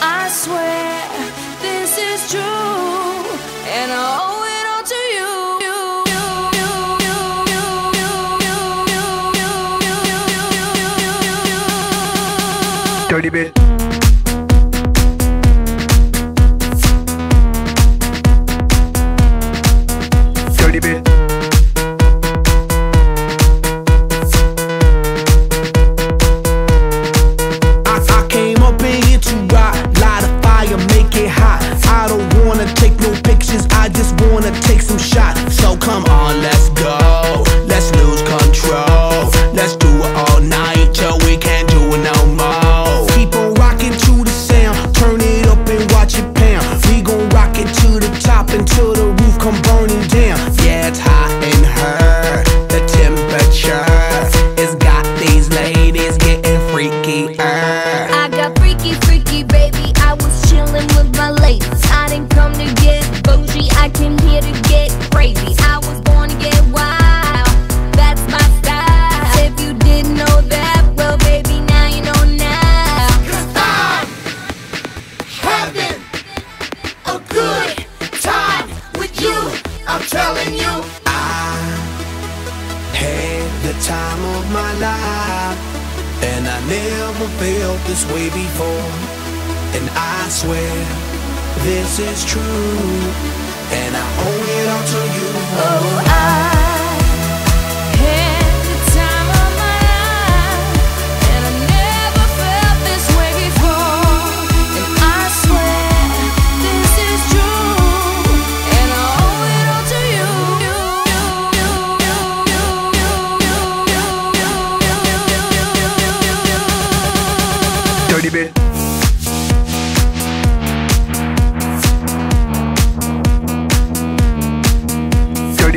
I swear this is true, and I owe it all to you. Dirty bit. Was chillin' with my ladies. I didn't come to get bougie, I came here to get crazy. I was born to get wild, that's my style. If you didn't know that, well, baby, now you know now. Cause I'm having a good time with you. I'm telling you. I had the time of my life, and I never felt this way before. And I swear this is true, and I owe it all to you. Oh, I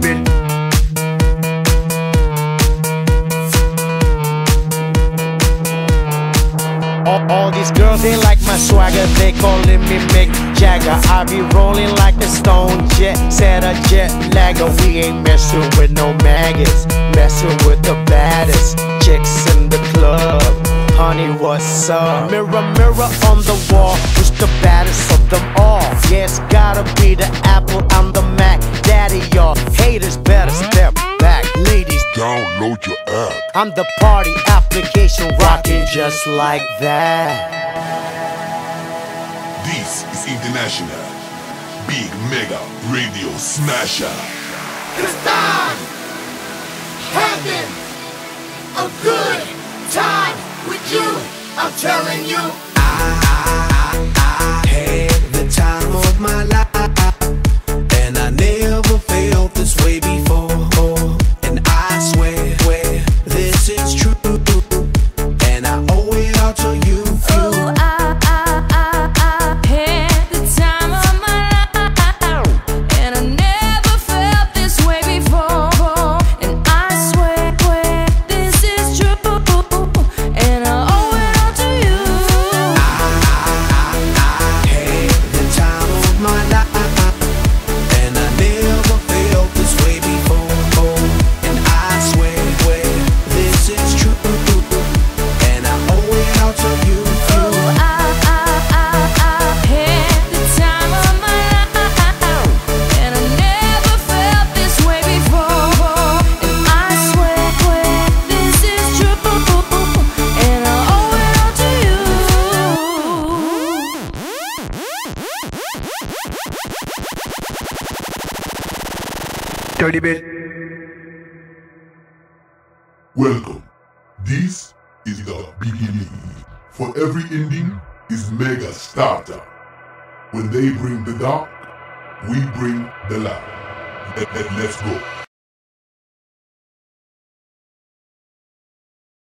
Bit. All, all these girls, they like my swagger, they calling me Mick Jagger. I be rolling like a stone jet, set a jet lagger. We ain't messing with no maggots, messing with the baddest chicks in the club. Honey, what's up? Mirror, mirror on the wall, who's the baddest of them all? Yeah, it's gotta be the Apple, I'm the Mac. Daddy, y'all haters better step back. Ladies, Download your app. I'm the party application rocking just like that. This is International. Big Mega Radio Smasher. Cause I'm having a good time with you. I'm telling you. I had the time of my life, Welcome. This is the beginning. For every ending is mega starter. When they bring the dark, we bring the light. Let, let, let's go.